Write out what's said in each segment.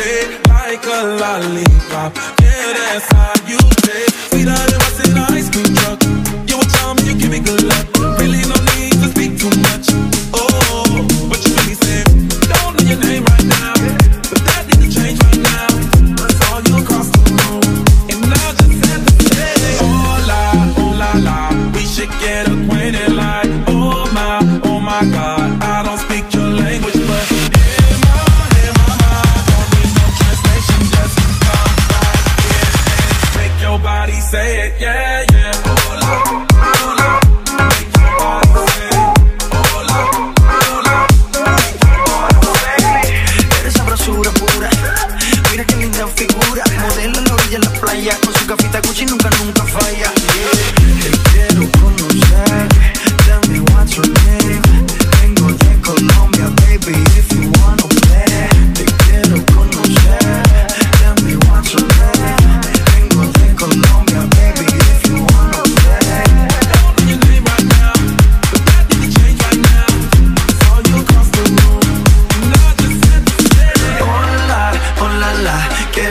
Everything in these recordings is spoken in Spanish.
say like a lollipop. Yeah, that's how you taste. Sweeter than what's in ice cream. com sua gafita Gucci nunca, nunca falha. yeah. Te quiero conocer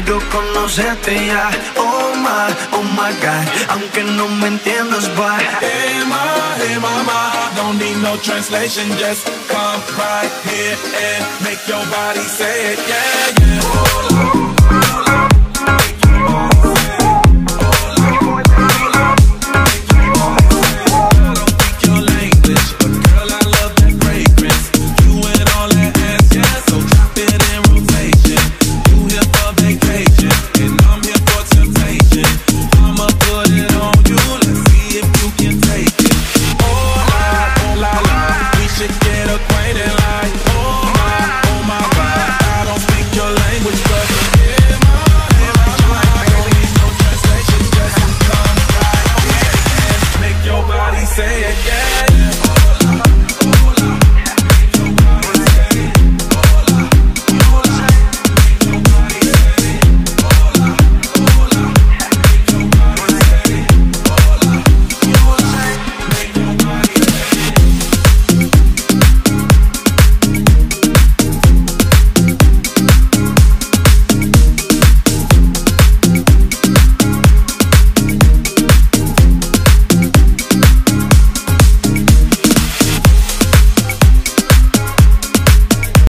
quiero conocerte ya. Oh my, oh my God, aunque no me entiendas, bye. Hey my, hey mama, don't need no translation, just come right here and make your body say it, yeah, yeah. say it, yeah.